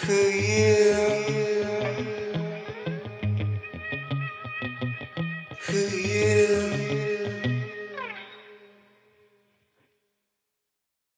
Who you? Who you?